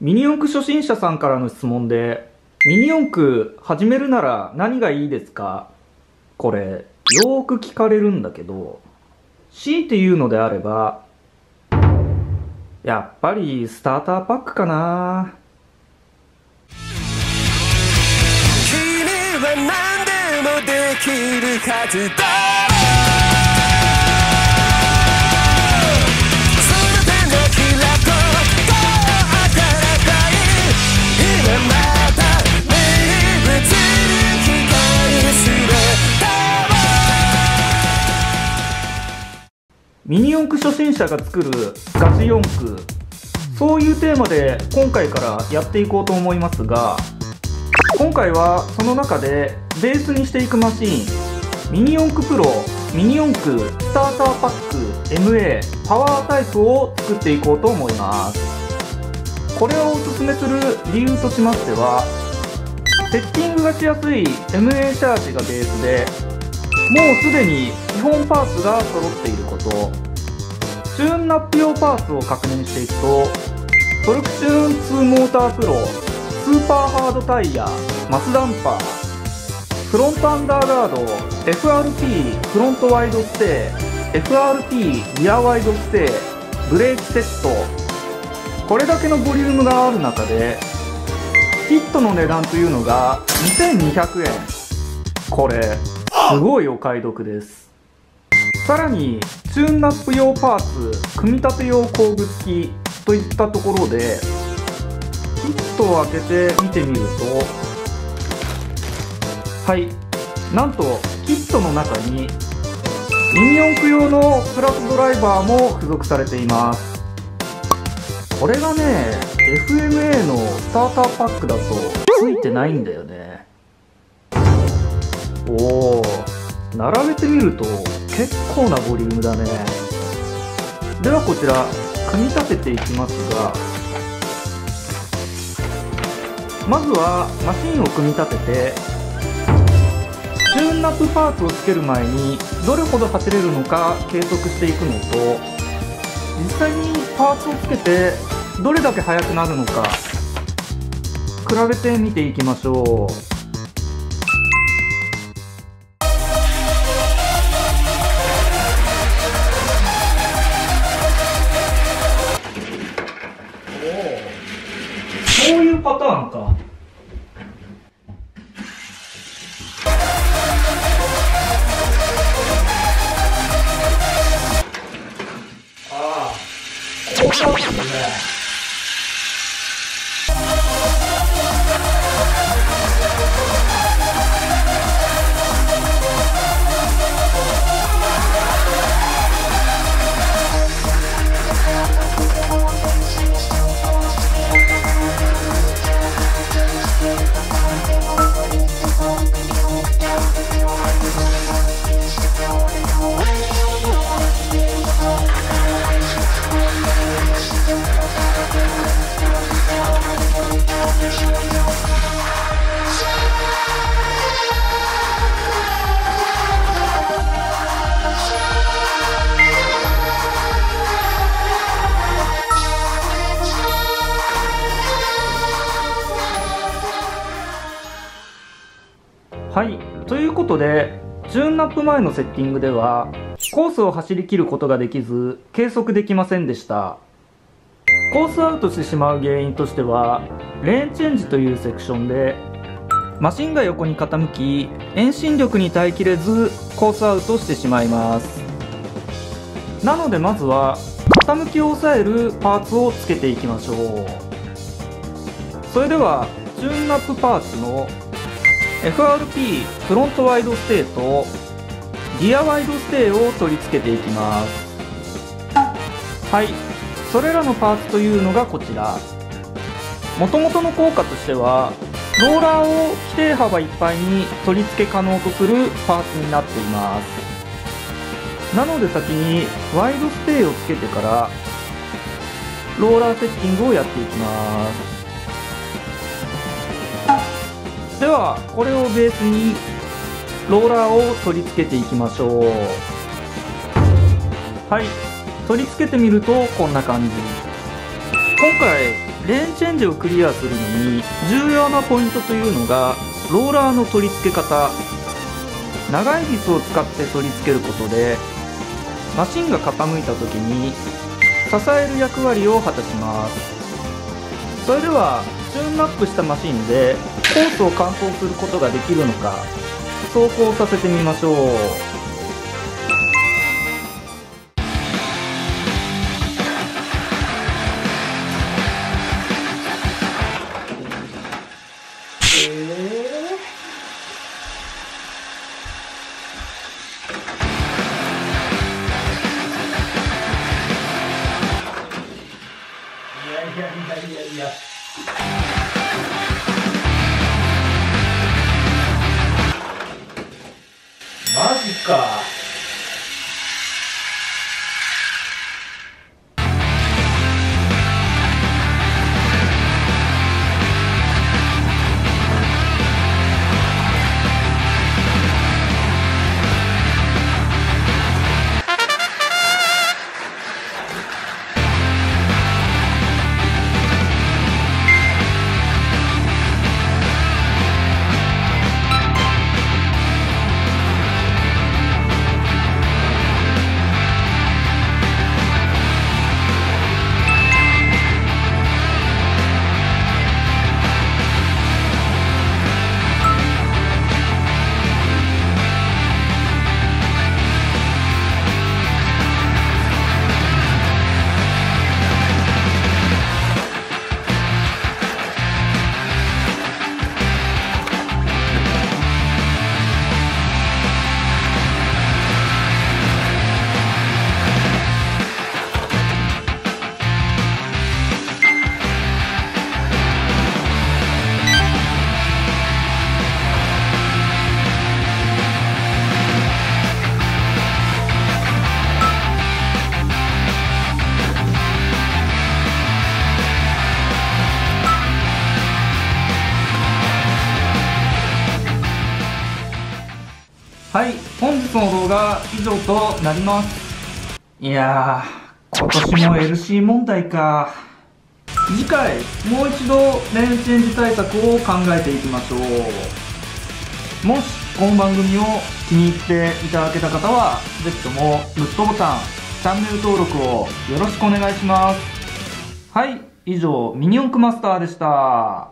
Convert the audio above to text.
ミニ四駆初心者さんからの質問で、ミニ四駆始めるなら何がいいですか？これ、よーく聞かれるんだけど、強いて言うのであれば、やっぱりスターターパックかな。君は何でもできるはずだ。ミニ四駆初心者が作るガチ四駆。そういうテーマで今回からやっていこうと思いますが今回はその中でベースにしていくマシンミニ四駆プロミニ四駆スターターパック MA パワータイプを作っていこうと思います。これをおすすめする理由としましてはセッティングがしやすい MA チャージがベースでもうすでに基本パーツが揃っていること。チューンナップ用パーツを確認していくとトルクチューン2モータープロスーパーハードタイヤマスダンパーフロントアンダーガード FRP フロントワイドステー FRP リアワイドステーブレーキセット。これだけのボリュームがある中でキットの値段というのが2200円。これすごいお買い得です。さらにチューンナップ用パーツ組み立て用工具付きといったところでキットを開けて見てみるとはいなんとキットの中にミニ四駆用のプラスドライバーも付属されています。これがね FMA のスターターパックだと付いてないんだよね。おお並べてみると結構なボリュームだね。ではこちら組み立てていきますがまずはマシンを組み立ててチューンナップパーツをつける前にどれほど走れるのか計測していくのと実際にパーツをつけてどれだけ速くなるのか比べてみていきましょう。パターンか。ああ、こうなってね。はい、ということで、チューンナップ前のセッティングでは、コースを走り切ることができず、計測できませんでした。コースアウトしてしまう原因としては、レーンチェンジというセクションで、マシンが横に傾き、遠心力に耐えきれず、コースアウトしてしまいます。なのでまずは、傾きを抑えるパーツをつけていきましょう。それでは、チューンナップパーツの FRP フロントワイドステーとリアワイドステーを取り付けていきます。はい。それらのパーツというのがこちら。もともとの効果としてはローラーを規定幅いっぱいに取り付け可能とするパーツになっています。なので先にワイドステーをつけてからローラーセッティングをやっていきます。ではこれをベースにローラーを取り付けていきましょう。はい。取り付けてみるとこんな感じ。今回レーンチェンジをクリアするのに重要なポイントというのがローラーの取り付け方。長いビスを使って取り付けることでマシンが傾いた時に支える役割を果たします。それではチューンアップしたマシンでコースを完走することができるのか走行させてみましょういやいやいやいやいや。か。の動画以上となります。いやー今年も LC 問題か。次回もう一度レーンチェンジ対策を考えていきましょう。もしこの番組を気に入っていただけた方はぜひともグッドボタンチャンネル登録をよろしくお願いします。はい以上ミニ四駆マスターでした。